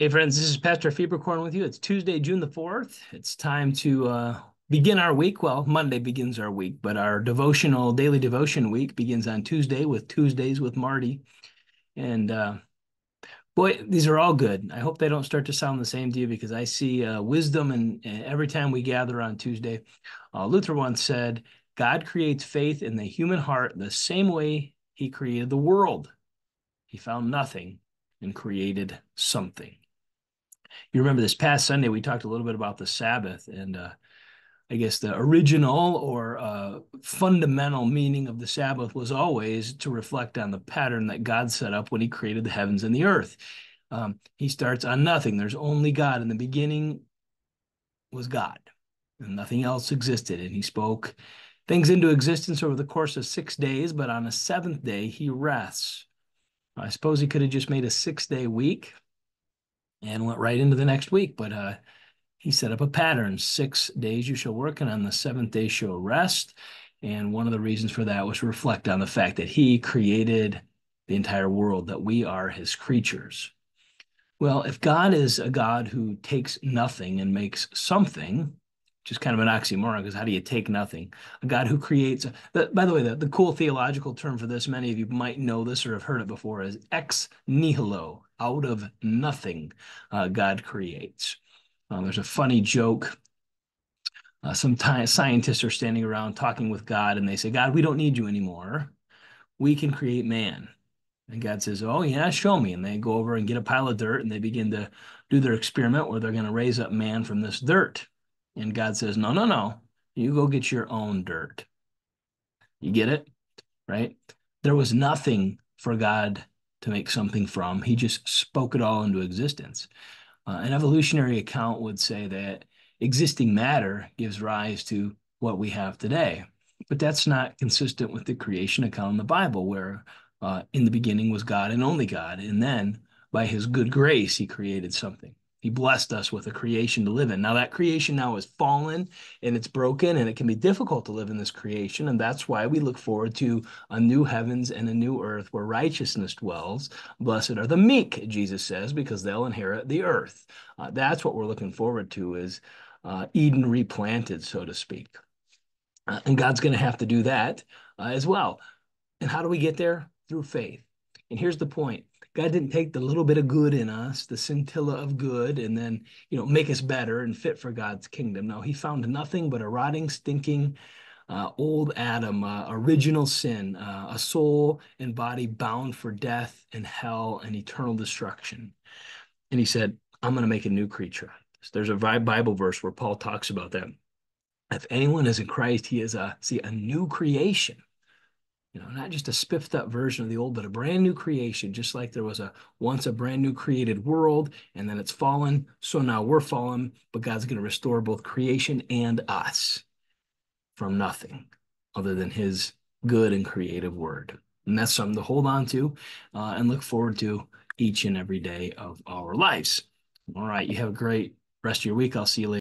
Hey, friends, this is Pastor Fieberkorn with you. It's Tuesday, June the 4th. It's time to uh, begin our week. Well, Monday begins our week, but our devotional, daily devotion week begins on Tuesday with Tuesdays with Marty. And uh, boy, these are all good. I hope they don't start to sound the same to you because I see uh, wisdom and every time we gather on Tuesday. Uh, Luther once said, God creates faith in the human heart the same way he created the world. He found nothing and created something you remember this past Sunday, we talked a little bit about the Sabbath and uh, I guess the original or uh, fundamental meaning of the Sabbath was always to reflect on the pattern that God set up when he created the heavens and the earth. Um, he starts on nothing. There's only God. In the beginning was God, and nothing else existed. And he spoke things into existence over the course of six days, but on a seventh day, he rests. I suppose he could have just made a six day week, and went right into the next week. But uh, he set up a pattern six days you shall work, and on the seventh day shall rest. And one of the reasons for that was to reflect on the fact that he created the entire world, that we are his creatures. Well, if God is a God who takes nothing and makes something, is kind of an oxymoron because how do you take nothing? A God who creates, the, by the way, the, the cool theological term for this, many of you might know this or have heard it before, is ex nihilo, out of nothing, uh, God creates. Um, there's a funny joke. Uh, sometimes scientists are standing around talking with God and they say, God, we don't need you anymore. We can create man. And God says, Oh, yeah, show me. And they go over and get a pile of dirt and they begin to do their experiment where they're going to raise up man from this dirt. And God says, No, no, no. You go get your own dirt. You get it? Right? There was nothing for God to make something from. He just spoke it all into existence. Uh, an evolutionary account would say that existing matter gives rise to what we have today. But that's not consistent with the creation account in the Bible, where uh, in the beginning was God and only God. And then by his good grace, he created something. He blessed us with a creation to live in. Now, that creation now is fallen and it's broken, and it can be difficult to live in this creation. And that's why we look forward to a new heavens and a new earth where righteousness dwells. Blessed are the meek, Jesus says, because they'll inherit the earth. Uh, that's what we're looking forward to is uh, Eden replanted, so to speak. Uh, and God's going to have to do that uh, as well. And how do we get there? Through faith. And here's the point God didn't take the little bit of good in us, the scintilla of good, and then, you know, make us better and fit for God's kingdom. No, he found nothing but a rotting, stinking, uh, old Adam, uh, original sin, uh, a soul and body bound for death and hell and eternal destruction. And he said, I'm going to make a new creature. So there's a Bible verse where Paul talks about that. If anyone is in Christ, he is a, see, a new creation you know, not just a spiffed up version of the old, but a brand new creation, just like there was a once a brand new created world and then it's fallen. So now we're fallen, but God's going to restore both creation and us from nothing other than his good and creative word. And that's something to hold on to uh, and look forward to each and every day of our lives. All right. You have a great rest of your week. I'll see you later.